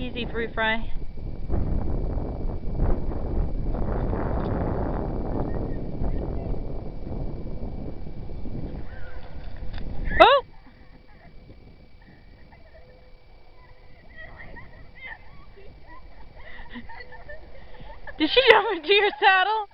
Easy, free fry. Oh! Did she jump into your saddle?